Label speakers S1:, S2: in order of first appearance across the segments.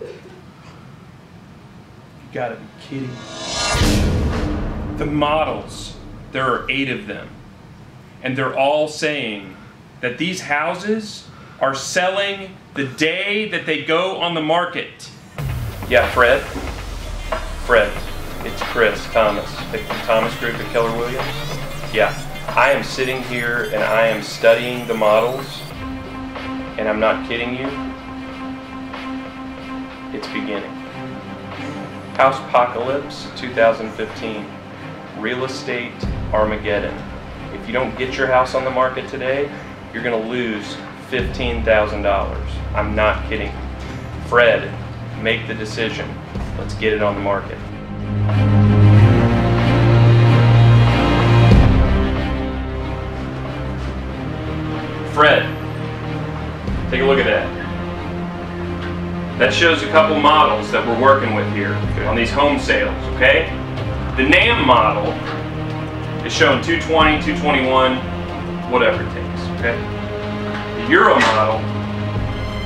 S1: You gotta be kidding. The models, there are eight of them. And they're all saying that these houses are selling the day that they go on the market. Yeah, Fred? Fred, it's Chris Thomas, the Thomas Group at Keller Williams. Yeah, I am sitting here and I am studying the models, and I'm not kidding you. It's beginning. House Apocalypse 2015. Real Estate Armageddon. If you don't get your house on the market today, you're going to lose $15,000. I'm not kidding. Fred, make the decision. Let's get it on the market. Fred, take a look at that. That shows a couple models that we're working with here on these home sales, okay? The NAM model is showing 220, 221, whatever it takes, okay? The Euro model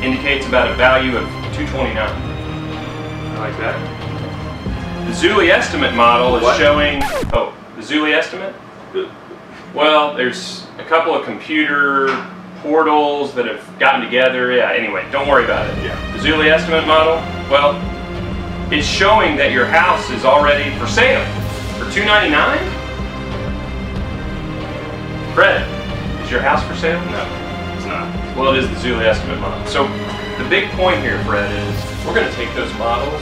S1: indicates about a value of 229. I like that. The Zuli estimate model is
S2: What?
S1: showing, oh, the Zuli estimate? Well, there's a couple of computer portals that have gotten together. Yeah, anyway, don't worry about it.
S2: Yeah.
S1: The Zuli estimate model, well, it's showing that your house is already for sale for 299 Fred, is your house for sale?
S2: No, it's not.
S1: Well, it is the Zuli estimate model. So the big point here, Fred, is we're going to take those models,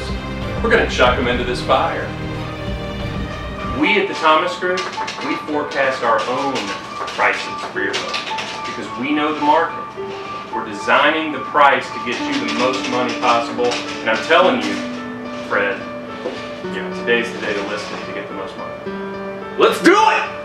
S1: we're going to chuck them into this fire. We at the Thomas Group, we forecast our own prices for your home because we know the market. We're designing the price to get you the most money possible, and I'm telling you, Fred, today's the day to list it to get the most money.
S2: Let's do it!